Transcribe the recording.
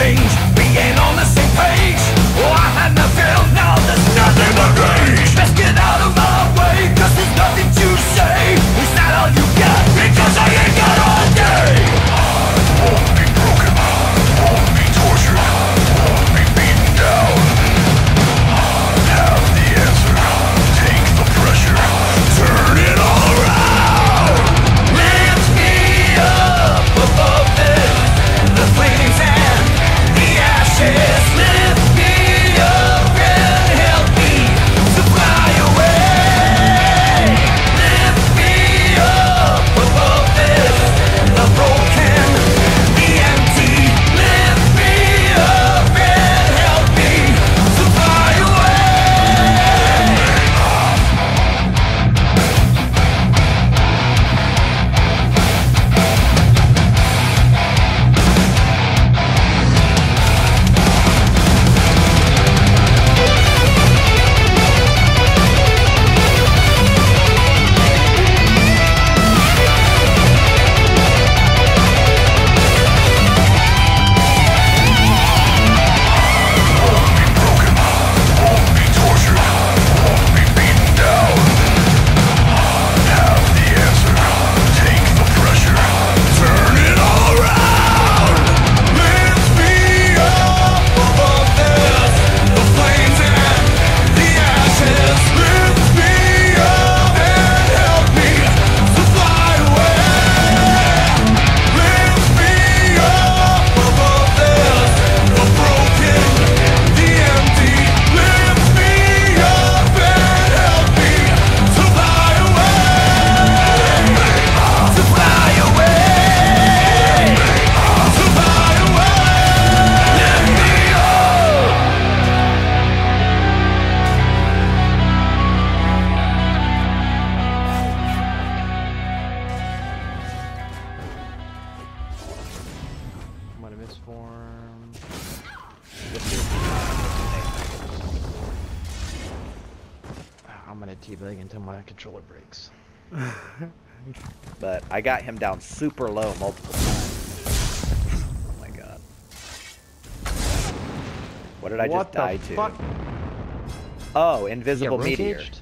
sing. Form. Ah, I'm gonna teabag until my controller breaks. But I got him down super low multiple times. Oh my god. What did I what just die the to? Oh, invisible room meteor. caged?